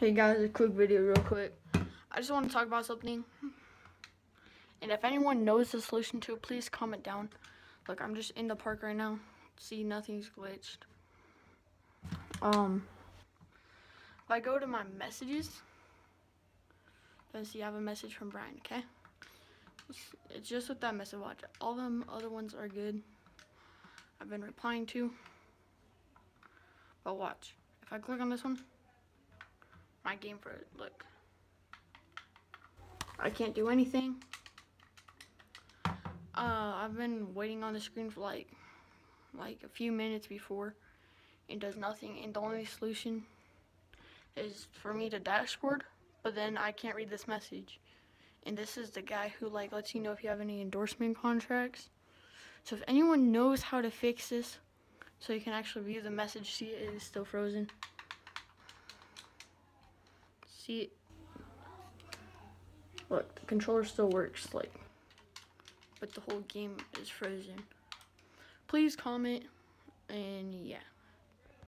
Hey guys, a quick video real quick. I just want to talk about something. And if anyone knows the solution to it, please comment down. Look, I'm just in the park right now. See, nothing's glitched. Um, if I go to my messages, then see I have a message from Brian, okay? It's, it's just with that message, watch. All them other ones are good. I've been replying to. But watch. If I click on this one, my game for it. Look. I can't do anything. Uh, I've been waiting on the screen for like, like a few minutes before. It does nothing. And the only solution is for me to dashboard. But then I can't read this message. And this is the guy who like lets you know if you have any endorsement contracts. So if anyone knows how to fix this, so you can actually view the message, see it is still frozen. See, look, the controller still works, like, but the whole game is frozen. Please comment, and yeah.